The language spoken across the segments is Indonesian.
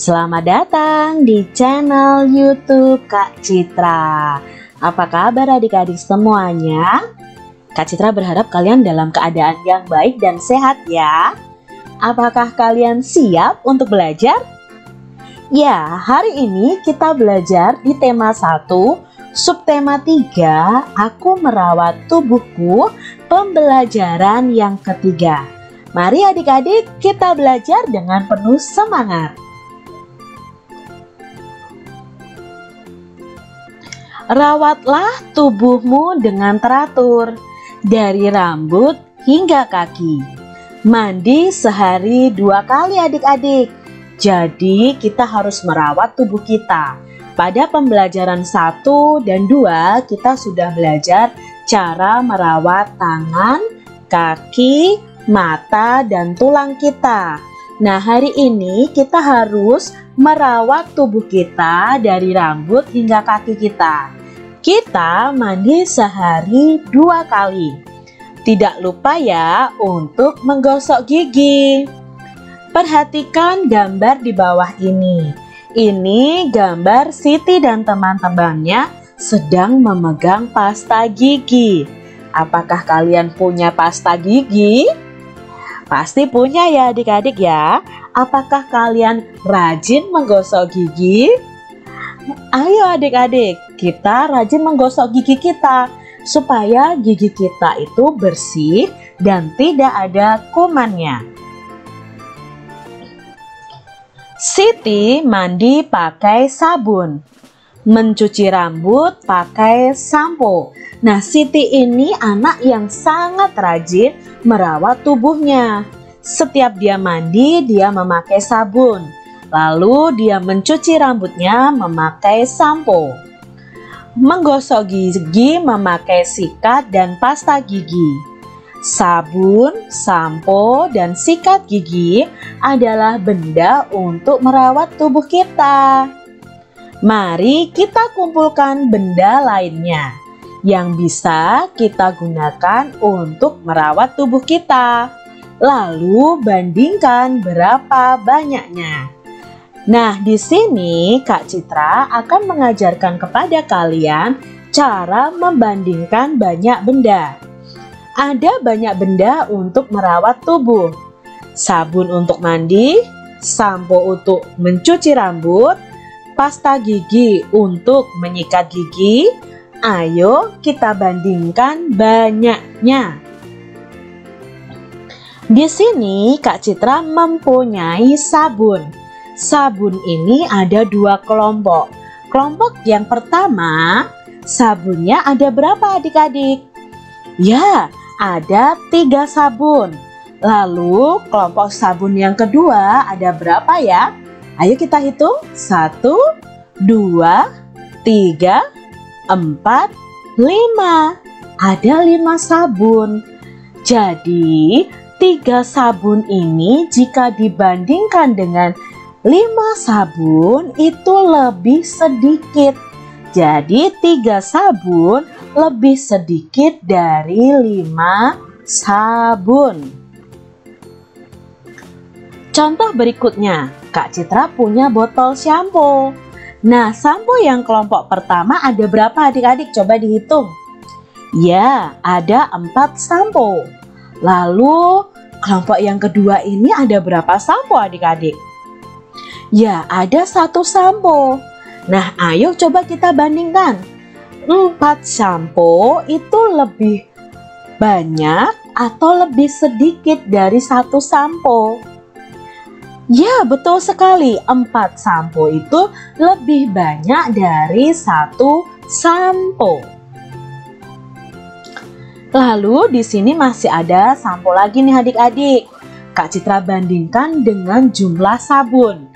Selamat datang di channel youtube Kak Citra Apa kabar adik-adik semuanya? Kak Citra berharap kalian dalam keadaan yang baik dan sehat ya Apakah kalian siap untuk belajar? Ya, hari ini kita belajar di tema 1 Subtema 3 Aku merawat tubuhku Pembelajaran yang ketiga Mari adik-adik kita belajar dengan penuh semangat. Rawatlah tubuhmu dengan teratur, dari rambut hingga kaki. Mandi sehari dua kali adik-adik. Jadi kita harus merawat tubuh kita. Pada pembelajaran 1 dan 2 kita sudah belajar cara merawat tangan, kaki, mata, dan tulang kita. Nah, hari ini kita harus merawat tubuh kita dari rambut hingga kaki kita. Kita mandi sehari dua kali. Tidak lupa ya untuk menggosok gigi. Perhatikan gambar di bawah ini. Ini gambar Siti dan teman-temannya sedang memegang pasta gigi. Apakah kalian punya pasta gigi? Pasti punya ya adik-adik ya. Apakah kalian rajin menggosok gigi? Ayo adik-adik, kita rajin menggosok gigi kita supaya gigi kita itu bersih dan tidak ada kumannya. Siti mandi pakai sabun, mencuci rambut pakai sampo. Nah, Siti ini anak yang sangat rajin merawat tubuhnya. Setiap dia mandi, dia memakai sabun. Lalu dia mencuci rambutnya memakai sampo. Menggosok gigi memakai sikat dan pasta gigi. Sabun, sampo, dan sikat gigi adalah benda untuk merawat tubuh kita. Mari kita kumpulkan benda lainnya yang bisa kita gunakan untuk merawat tubuh kita. Lalu bandingkan berapa banyaknya. Nah, di sini Kak Citra akan mengajarkan kepada kalian cara membandingkan banyak benda. Ada banyak benda untuk merawat tubuh. Sabun untuk mandi, sampo untuk mencuci rambut, pasta gigi untuk menyikat gigi, Ayo kita bandingkan banyaknya. Di sini Kak Citra mempunyai sabun. Sabun ini ada dua kelompok. Kelompok yang pertama, sabunnya ada berapa adik-adik? Ya, ada tiga sabun. Lalu kelompok sabun yang kedua ada berapa ya? Ayo kita hitung. Satu, dua, tiga, empat, lima. Ada lima sabun. Jadi, tiga sabun ini jika dibandingkan dengan lima sabun itu lebih sedikit. Jadi, tiga sabun lebih sedikit dari lima sabun. Contoh berikutnya, Kak Citra punya botol shampoo. Nah, sampo yang kelompok pertama ada berapa adik-adik? Coba dihitung. Ya, ada empat sampo. Lalu, kelompok yang kedua ini ada berapa sampo adik-adik? Ya, ada satu sampo. Nah, ayo coba kita bandingkan. Empat sampo itu lebih banyak atau lebih sedikit dari satu sampo? Ya, betul sekali. Empat sampo itu lebih banyak dari satu sampo. Lalu di sini masih ada sampo lagi nih adik-adik. Kak Citra bandingkan dengan jumlah sabun.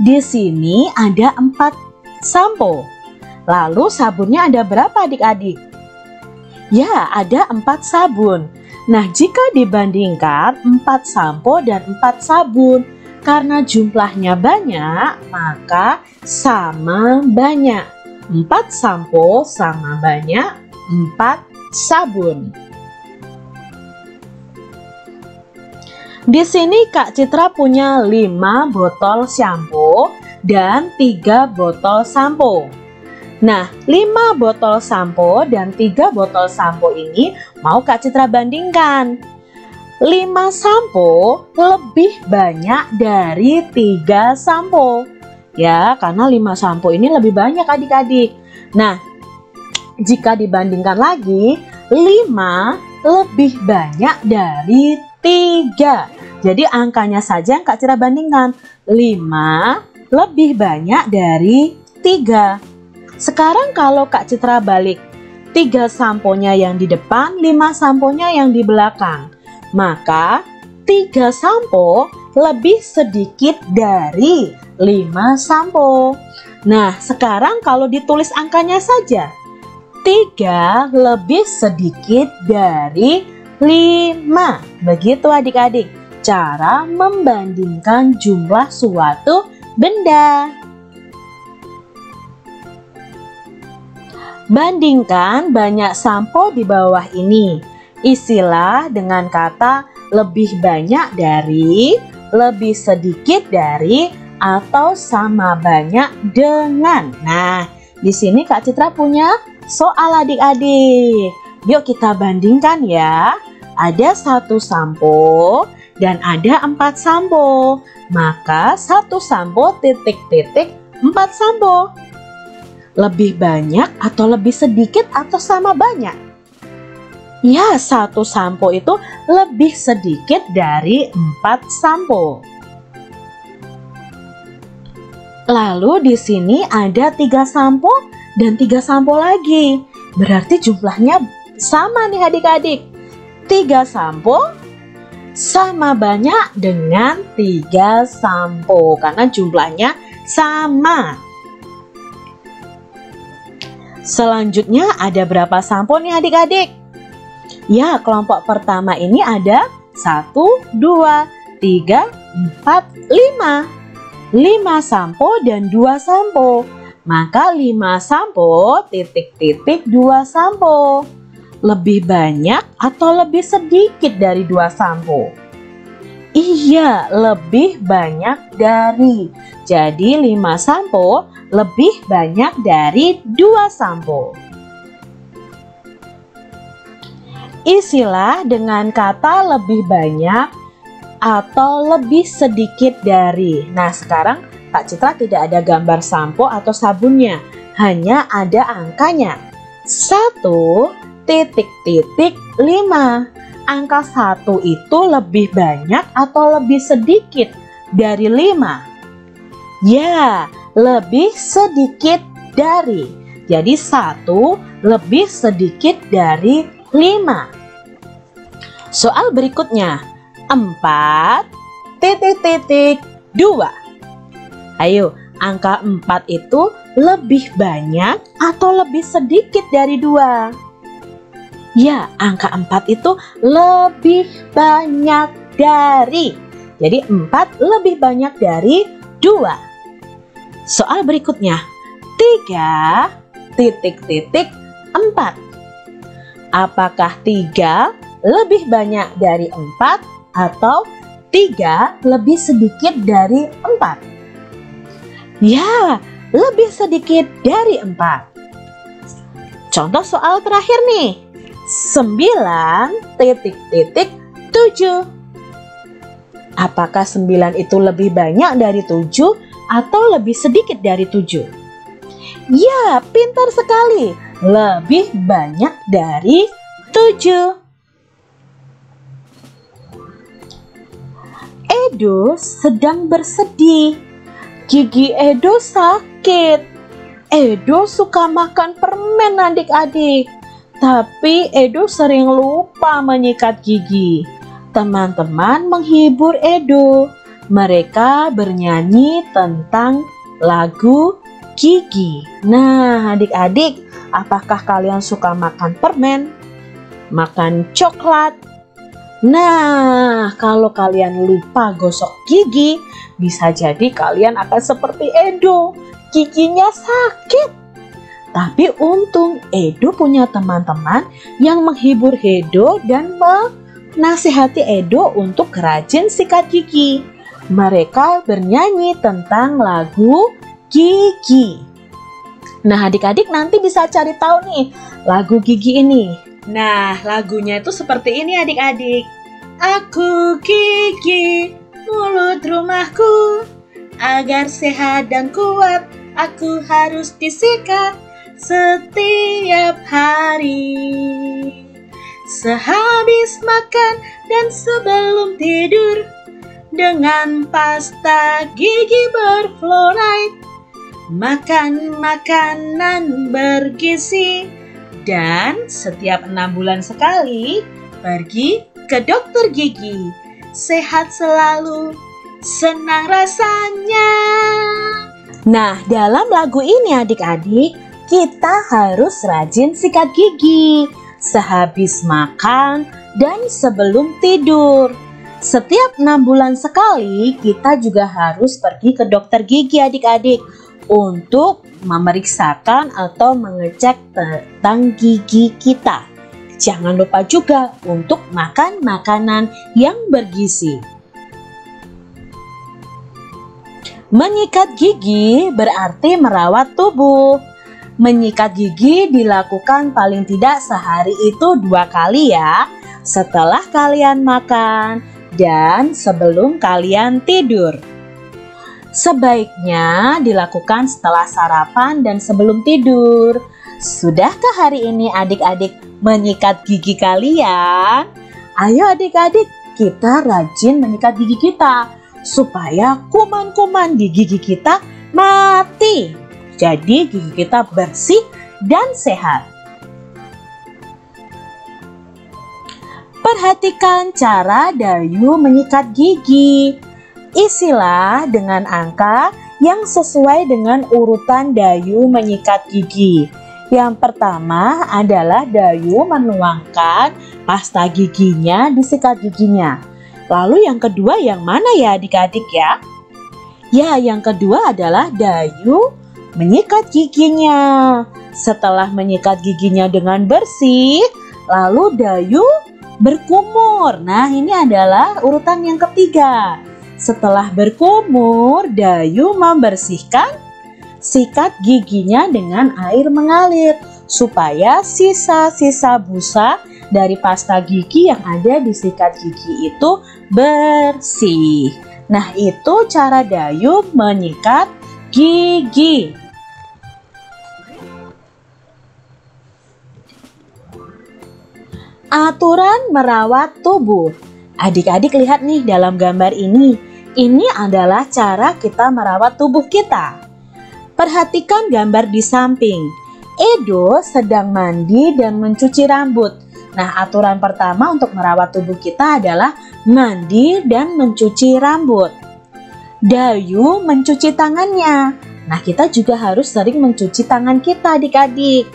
Di sini ada empat sampo. Lalu sabunnya ada berapa adik-adik? Ya, ada empat sabun. Nah, jika dibandingkan empat sampo dan empat sabun, karena jumlahnya banyak, maka sama banyak. Empat sampo sama banyak empat sabun. Di sini Kak Citra punya 5 botol shampoo dan 3 botol sampo. Nah, 5 botol sampo dan 3 botol sampo ini mau Kak Citra bandingkan. 5 sampo lebih banyak dari 3 sampo. Ya, karena 5 sampo ini lebih banyak adik-adik. Nah, jika dibandingkan lagi, 5 lebih banyak dari 3. Jadi angkanya saja yang Kak Cira bandingkan. 5 lebih banyak dari 3. Sekarang kalau Kak Citra balik, 3 samponya yang di depan, 5 samponya yang di belakang. Maka 3 sampo lebih sedikit dari 5 sampo. Nah, sekarang kalau ditulis angkanya saja, 3 lebih sedikit dari 5. Begitu adik-adik cara membandingkan jumlah suatu benda. Bandingkan banyak sampo di bawah ini. Isilah dengan kata lebih banyak dari, lebih sedikit dari, atau sama banyak dengan. Nah, di sini Kak Citra punya soal adik-adik. Yuk kita bandingkan ya. Ada satu sampo dan ada empat sampo. Maka satu sampo titik-titik empat sampo. Lebih banyak atau lebih sedikit atau sama banyak? Ya, satu sampo itu lebih sedikit dari empat sampo. Lalu di sini ada tiga sampo dan tiga sampo lagi. Berarti jumlahnya sama nih adik-adik. Tiga sampo sama banyak dengan tiga sampo karena jumlahnya sama. Selanjutnya ada berapa sampo nih adik-adik? Ya, kelompok pertama ini ada 1, 2, 3, 4, 5. 5 sampo dan 2 sampo. Maka 5 sampo titik-titik 2 sampo lebih banyak atau lebih sedikit dari dua sampo? Iya, lebih banyak dari. Jadi 5 sampo lebih banyak dari dua sampo. Isilah dengan kata lebih banyak atau lebih sedikit dari. Nah, sekarang Kak Citra tidak ada gambar sampo atau sabunnya, hanya ada angkanya. Satu titik-titik 5. Angka 1 itu lebih banyak atau lebih sedikit dari 5? Ya, lebih sedikit dari. Jadi 1 lebih sedikit dari 5. Soal berikutnya, 4 titik-titik 2. Ayo, angka 4 itu lebih banyak atau lebih sedikit dari 2? Ya, angka 4 itu lebih banyak dari. Jadi 4 lebih banyak dari 2. Soal berikutnya. 3 titik-titik 4. Apakah 3 lebih banyak dari 4 atau 3 lebih sedikit dari 4? Ya, lebih sedikit dari 4. Contoh soal terakhir nih. 9 titik-titik 7. Apakah 9 itu lebih banyak dari 7 atau lebih sedikit dari 7? Ya, pintar sekali. Lebih banyak dari 7. Edo sedang bersedih. Gigi Edo sakit. Edo suka makan permen adik-adik. Tapi Edo sering lupa menyikat gigi. Teman-teman menghibur Edo. mereka bernyanyi tentang lagu gigi. Nah, adik-adik, apakah kalian suka makan permen? Makan coklat? Nah, kalau kalian lupa gosok gigi, bisa jadi kalian akan seperti Edo, giginya sakit. Tapi untung Edo punya teman-teman yang menghibur Edo dan menasihati Edo untuk rajin sikat gigi mereka bernyanyi tentang lagu Gigi. Nah, adik-adik nanti bisa cari tahu nih lagu Gigi ini. Nah, lagunya itu seperti ini adik-adik. Aku Gigi, mulut rumahku, agar sehat dan kuat, aku harus disikat setiap hari. Sehabis makan dan sebelum tidur, dengan pasta gigi berfluoride, makan makanan bergizi, dan setiap enam bulan sekali pergi ke dokter gigi. Sehat selalu, senang rasanya. Nah, dalam lagu ini adik-adik, kita harus rajin sikat gigi sehabis makan dan sebelum tidur. Setiap enam bulan sekali kita juga harus pergi ke dokter gigi adik-adik untuk memeriksakan atau mengecek tentang gigi kita. Jangan lupa juga untuk makan makanan yang bergizi. Menyikat gigi berarti merawat tubuh. Menyikat gigi dilakukan paling tidak sehari itu dua kali ya. Setelah kalian makan, dan sebelum kalian tidur. Sebaiknya dilakukan setelah sarapan dan sebelum tidur. Sudahkah hari ini adik-adik menyikat gigi kalian? Ayo adik-adik, kita rajin menyikat gigi kita supaya kuman-kuman di gigi kita mati. Jadi gigi kita bersih dan sehat. Perhatikan cara Dayu menyikat gigi. Isilah dengan angka yang sesuai dengan urutan Dayu menyikat gigi. Yang pertama adalah Dayu menuangkan pasta giginya di sikat giginya. Lalu yang kedua yang mana ya adik-adik ya? Ya, yang kedua adalah Dayu menyikat giginya. Setelah menyikat giginya dengan bersih, lalu Dayu berkumur. Nah, ini adalah urutan yang ketiga. Setelah berkumur, Dayu membersihkan sikat giginya dengan air mengalir supaya sisa-sisa busa dari pasta gigi yang ada di sikat gigi itu bersih. Nah, itu cara Dayu menyikat gigi. Aturan merawat tubuh. Adik-adik lihat nih dalam gambar ini. Ini adalah cara kita merawat tubuh kita. Perhatikan gambar di samping. Edo sedang mandi dan mencuci rambut. Nah, aturan pertama untuk merawat tubuh kita adalah mandi dan mencuci rambut. Dayu mencuci tangannya. Nah, kita juga harus sering mencuci tangan kita adik-adik.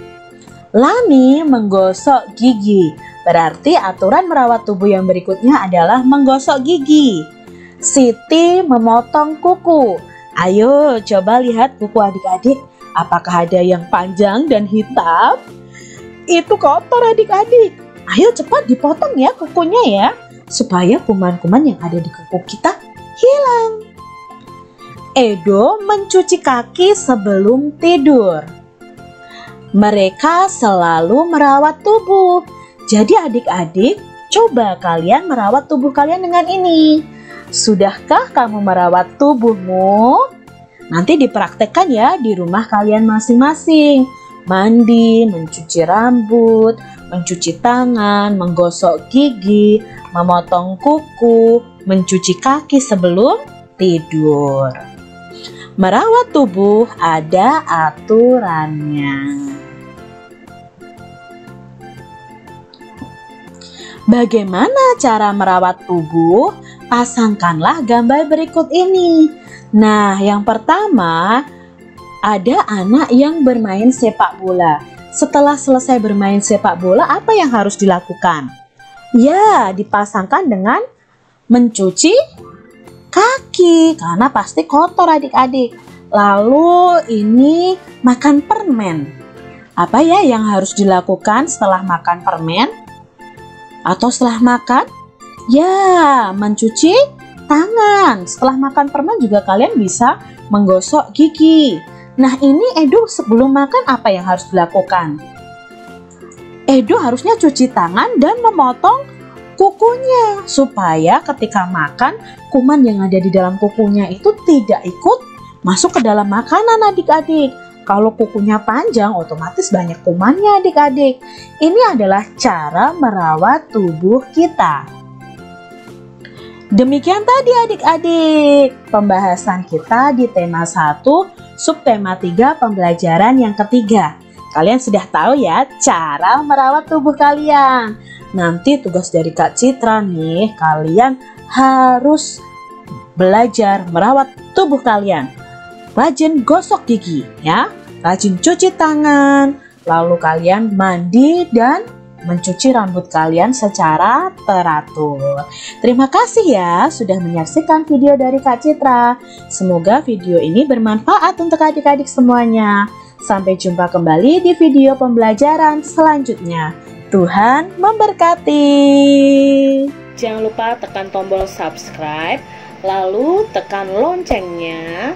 Lani menggosok gigi. Berarti aturan merawat tubuh yang berikutnya adalah menggosok gigi. Siti memotong kuku. Ayo coba lihat kuku adik-adik. Apakah ada yang panjang dan hitam? Itu kotor adik-adik. Ayo cepat dipotong ya kukunya ya. Supaya kuman-kuman yang ada di kuku kita hilang. Edo mencuci kaki sebelum tidur. Mereka selalu merawat tubuh jadi adik-adik, coba kalian merawat tubuh kalian dengan ini. Sudahkah kamu merawat tubuhmu? Nanti dipraktekkan ya di rumah kalian masing-masing. Mandi, mencuci rambut, mencuci tangan, menggosok gigi, memotong kuku, mencuci kaki sebelum tidur. Merawat tubuh ada aturannya. Bagaimana cara merawat tubuh? pasangkanlah gambar berikut ini. Nah, yang pertama ada anak yang bermain sepak bola. Setelah selesai bermain sepak bola, apa yang harus dilakukan? Ya, dipasangkan dengan mencuci kaki karena pasti kotor adik-adik. Lalu ini makan permen. Apa ya yang harus dilakukan setelah makan permen? Atau setelah makan? Ya, mencuci tangan. Setelah makan permen juga kalian bisa menggosok gigi. Nah ini Edo sebelum makan apa yang harus dilakukan? Edo harusnya cuci tangan dan memotong kukunya supaya ketika makan kuman yang ada di dalam kukunya itu tidak ikut masuk ke dalam makanan adik-adik. Kalau kukunya panjang otomatis banyak kumannya adik-adik. Ini adalah cara merawat tubuh kita. Demikian tadi adik-adik pembahasan kita di tema 1 subtema 3 pembelajaran yang ketiga. Kalian sudah tahu ya cara merawat tubuh kalian. Nanti tugas dari Kak Citra nih, kalian harus belajar merawat tubuh kalian. Rajin gosok gigi ya, rajin cuci tangan, lalu kalian mandi dan mencuci rambut kalian secara teratur. Terima kasih ya sudah menyaksikan video dari Kak Citra. Semoga video ini bermanfaat untuk adik-adik semuanya. Sampai jumpa kembali di video pembelajaran selanjutnya. Tuhan memberkati. Jangan lupa tekan tombol subscribe, lalu tekan loncengnya,